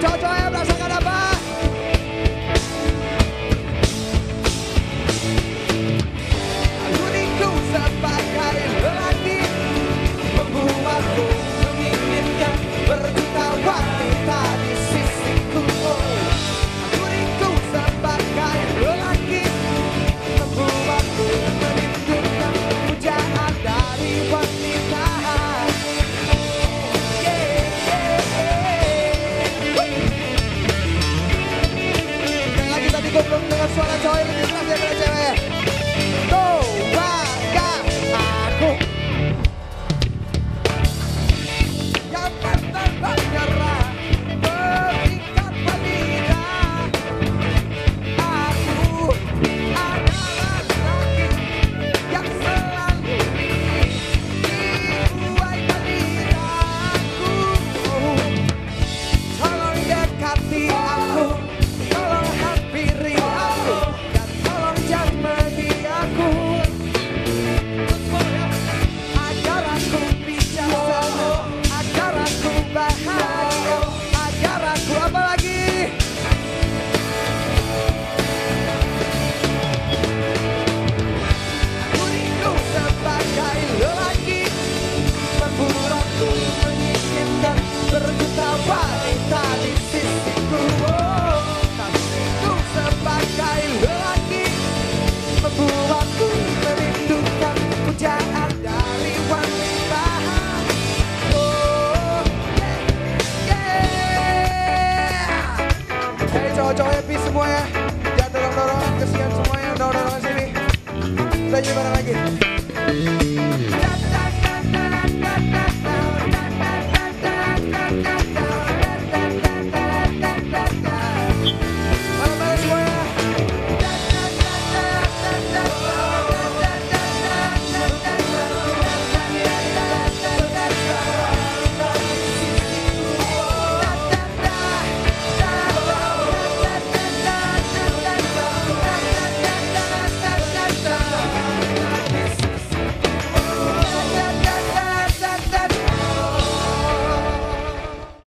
抓抓 cowok happy semua ya jangan dorong dorong kesian semua yang dorong dorong sini kita bareng lagi